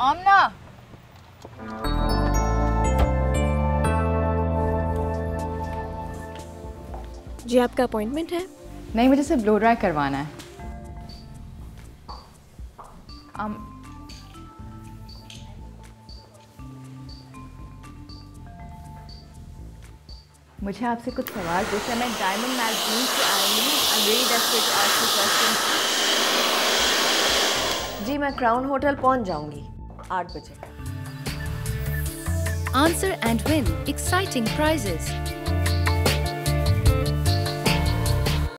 आमना जी आपका अपॉइंटमेंट है? नहीं मुझे सिर्फ़ ब्लो ड्राई करवाना है। Um, मुझे आपसे कुछ सवाल पूछना मैं डायमंड मैगजीन से आई हूँ। I really desperate to ask you question जी मैं क्राउन होटल पहुँच जाऊँगी। आठ बजे Answer and win exciting prizes.